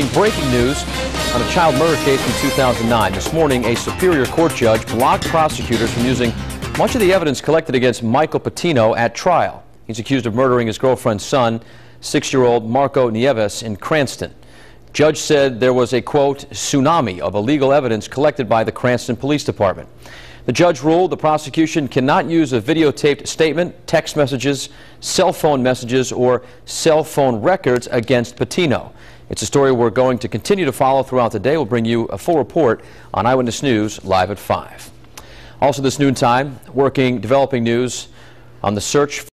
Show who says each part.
Speaker 1: Breaking breaking news on a child murder case from 2009. This morning, a Superior Court judge blocked prosecutors from using much of the evidence collected against Michael Patino at trial. He's accused of murdering his girlfriend's son, six-year-old Marco Nieves, in Cranston. Judge said there was a, quote, tsunami of illegal evidence collected by the Cranston Police Department. The judge ruled the prosecution cannot use a videotaped statement, text messages, cell phone messages, or cell phone records against Patino. It's a story we're going to continue to follow throughout the day. We'll bring you a full report on Eyewitness News live at 5. Also this noontime, working, developing news on the search